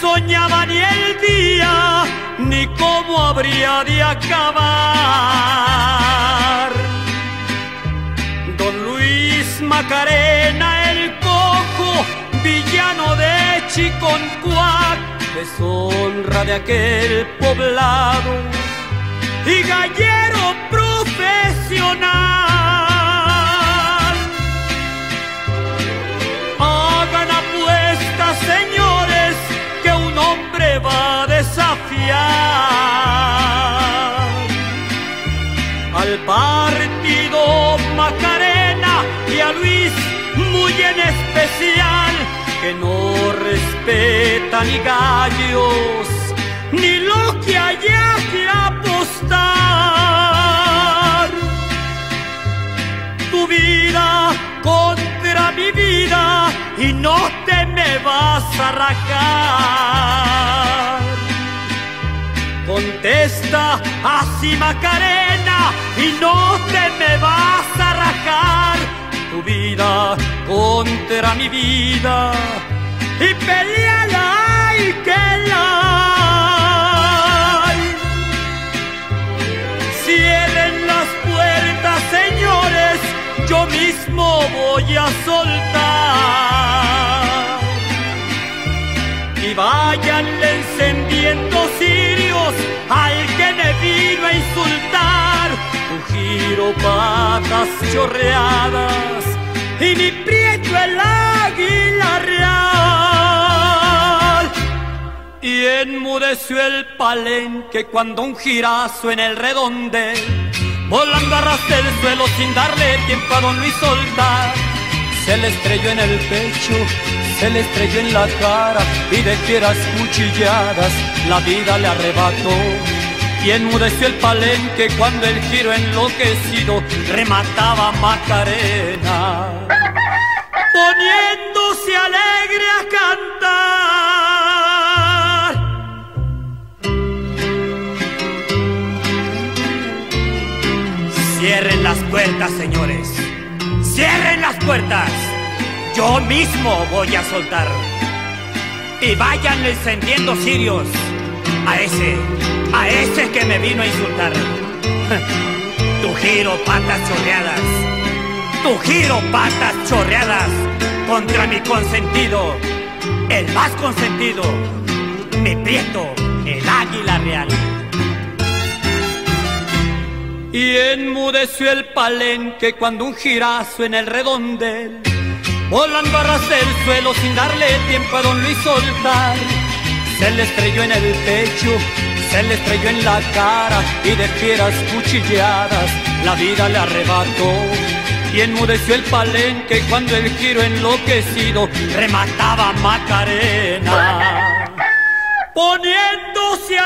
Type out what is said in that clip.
soñaba ni el día, ni cómo habría de acabar. Don Luis Macarena, el cojo, villano de Chiconcuac, deshonra de aquel poblado y gallero profesional. Partido Macarena y a Luis muy en especial, que no respeta ni gallos, ni lo que haya que apostar. Tu vida contra mi vida y no te me vas a rajar. Contesta así Macarena y no te me vas a rajar tu vida contra mi vida y peleala y que la Cierren las puertas, señores, yo mismo voy a soltar. Y váyanle al que me vino a insultar. Un giro patas chorreadas y mi prieto el águila real. Y enmudeció el palenque cuando un girazo en el redonde, volando a ras del suelo sin darle tiempo a don Luis soltar, se le estrelló en el pecho, se le estrelló en la cara y de fieras cuchilladas la vida le arrebató. Y enmudeció el palenque cuando el giro enloquecido remataba a Macarena, poniéndose alegre a cantar. Cierren las puertas, señores. Cierren las puertas. Yo mismo voy a soltar. Y vayan encendiendo cirios a ese, a ese que me vino a insultar. Tu giro patas chorreadas. Tu giro patas chorreadas contra mi consentido. El más consentido. Mi prieto, Y enmudeció el palenque cuando un girazo en el redondel, volando a ras del suelo sin darle tiempo a don Luis soltar, se le estrelló en el pecho, se le estrelló en la cara y de fieras cuchilladas la vida le arrebató. Y enmudeció el palenque cuando el giro enloquecido remataba a Macarena, poniéndose